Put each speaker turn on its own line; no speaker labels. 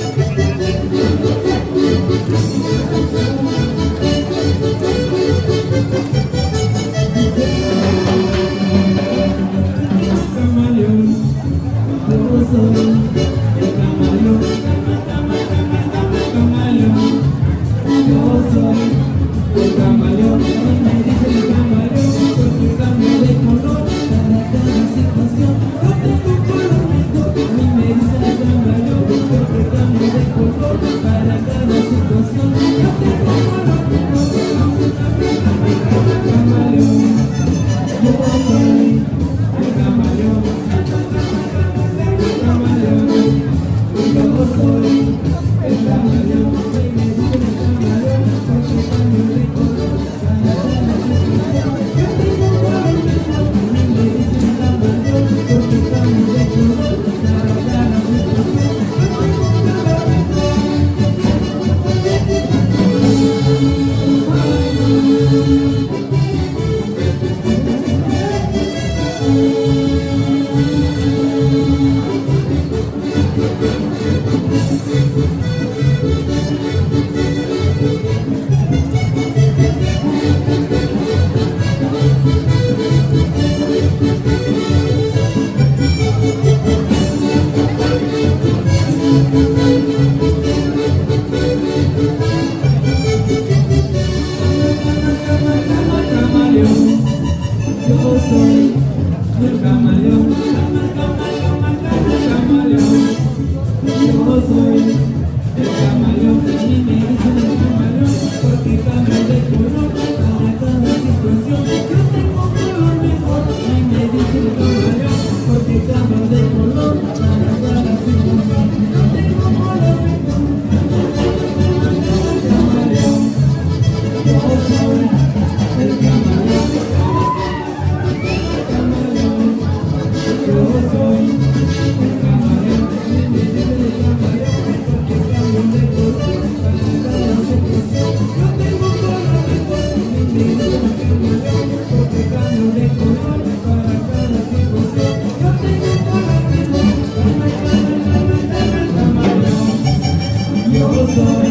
Thank you. El camaleón, sobre